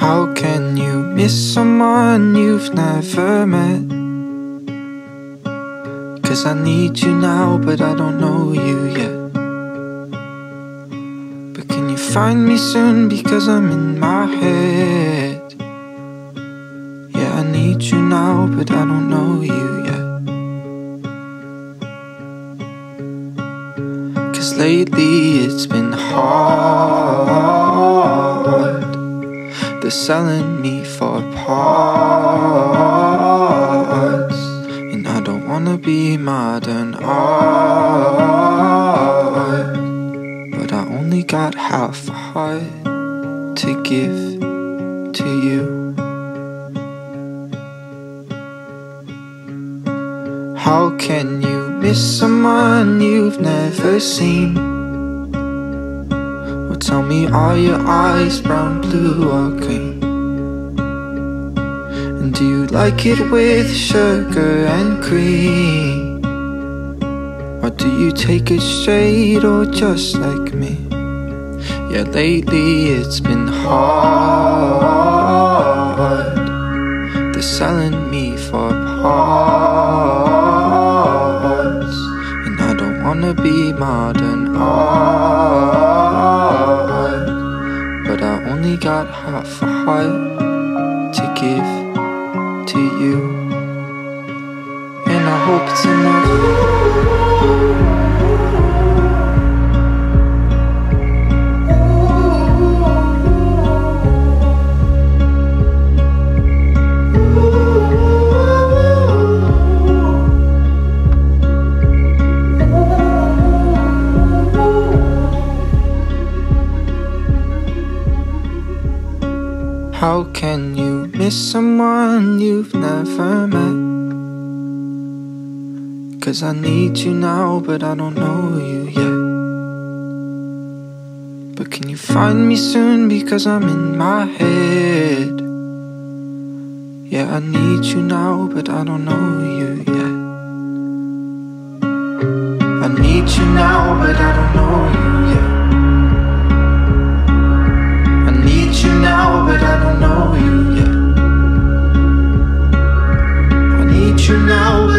How can you miss someone you've never met? Cause I need you now, but I don't know you yet. But can you find me soon? Because I'm in my head. Yeah, I need you now, but I don't know you yet. Cause lately it's been hard. They're selling me for parts. And I don't wanna be modern art. But I only got half a heart to give to you. How can you miss someone you've never seen? Tell me, are your eyes brown, blue, or green? And do you like it with sugar and cream? Or do you take it straight or just like me? Yeah, lately it's been hard. They're selling me for parts. And I don't wanna be modern art. Got a heart to give to you. And I hope it's How can you miss someone you've never met? Cause I need you now, but I don't know you yet. But can you find me soon? Because I'm in my head. Yeah, I need you now, but I don't know you yet. I need you now, but I don't know you now,